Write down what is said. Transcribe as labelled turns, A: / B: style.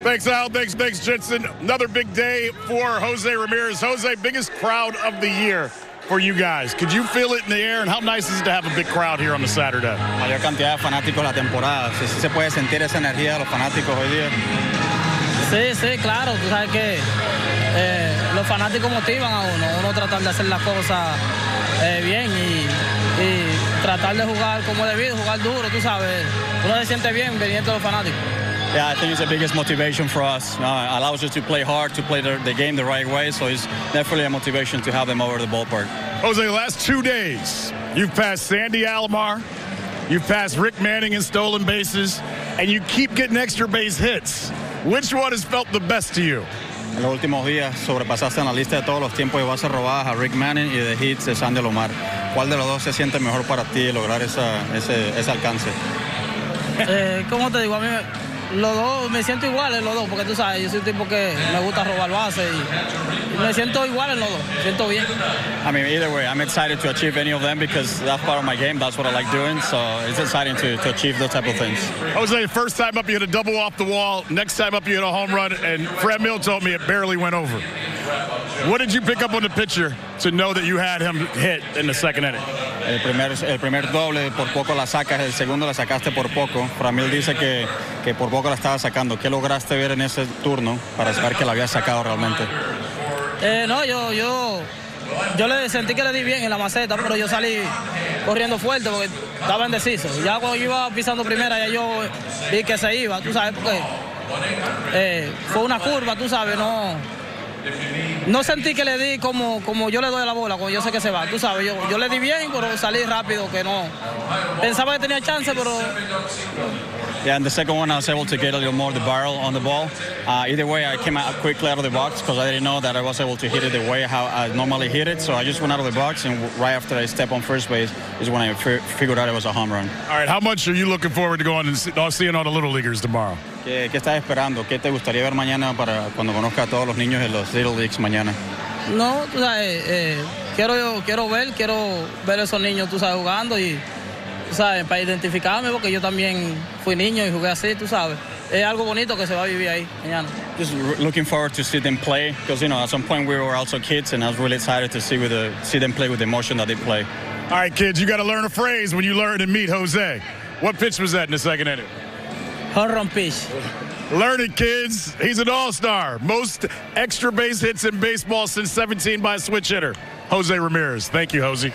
A: Thanks, Al. Thanks, thanks, Jensen. Another big day for Jose Ramirez. Jose, biggest crowd of the year for you guys. Could you feel it in the air? And how nice is it to have a big crowd here on the Saturday?
B: Mayor cantidad de fanáticos la temporada. Sí, sí se puede sentir esa energía de los fanáticos hoy día.
C: Sí, sí, claro. Tú sabes que eh, los fanáticos motivan a uno. Uno tratar de hacer las cosas eh, bien y, y tratar de jugar como debido, jugar duro, tú sabes. Uno se siente bien viniendo los fanáticos.
B: Yeah, I think it's the biggest motivation for us. Uh, allows us to play hard, to play the, the, game the right way. So it's definitely a motivation to have them over the ballpark.
A: Jose, the last two days, you've passed Sandy Alomar, you've passed Rick Manning in stolen bases, and you keep getting extra base hits. Which one has felt the best to you?
B: En los últimos días sobrepasaste en la lista de todos los tiempos de bases robadas a Rick Manning y de hits de Sandy Alomar. ¿Cuál de los dos se siente mejor para ti lograr esa, ese, ese alcance?
C: Eh, ¿Cómo te digo? A mí me los dos, me siento igual en los dos, porque tú sabes, yo soy un tipo que me gusta robar base y, y me siento igual en los dos, me siento bien.
B: I mean, either way, I'm excited to achieve any of them because that's part of my game. That's what I like doing. So it's exciting to, to achieve those type of things.
A: Jose, first time up, you hit a double off the wall. Next time up, you hit a home run, and Franmil told me it barely went over. What did you pick up on the pitcher to know that you had him hit in the second inning?
B: El primer, el primer doble por poco la sacas, el segundo la sacaste por poco. Framil dice que, que por poco la estaba sacando. ¿Qué lograste ver en ese turno para saber que la había sacado realmente?
C: Eh, no, yo, yo, yo le sentí que le di bien en la maceta, pero yo salí corriendo fuerte porque estaba indeciso. Ya cuando iba pisando primera, ya yo vi que se iba, tú sabes, porque eh, fue una curva, tú sabes, no no sentí que le di como, como yo le doy a la bola, como yo sé que se va. Tú sabes, yo, yo le di bien, pero salí rápido, que no. Pensaba que tenía chance, pero.
B: Yeah, and the second one I was able to get a little more the barrel on the ball. Uh, either way, I came out quickly out of the box because I didn't know that I was able to hit it the way how I normally hit it. So I just went out of the box, and right after I step on first base is when I figured out it was a home run.
A: All right, how much are you looking forward to going and seeing all the little leaguers tomorrow?
B: ¿Qué, ¿Qué, estás esperando? ¿Qué te gustaría ver mañana para cuando conozca a todos los niños en los Little Leagues mañana?
C: No, tú sabes, eh, quiero, quiero ver, quiero ver a esos niños, tú sabes, jugando y, tú sabes, para identificarme, porque yo también fui niño y jugué así, tú sabes. Es algo bonito que se va a vivir ahí mañana.
B: Just looking forward to see them play, because, you know, at some point we were also kids, and I was really excited to see, with the, see them play with the emotion that they play.
A: All right, kids, you got to learn a phrase when you learn and meet Jose. What pitch was that in the second inning? Learn it, kids. He's an all-star. Most extra base hits in baseball since 17 by a switch hitter. Jose Ramirez. Thank you, Jose.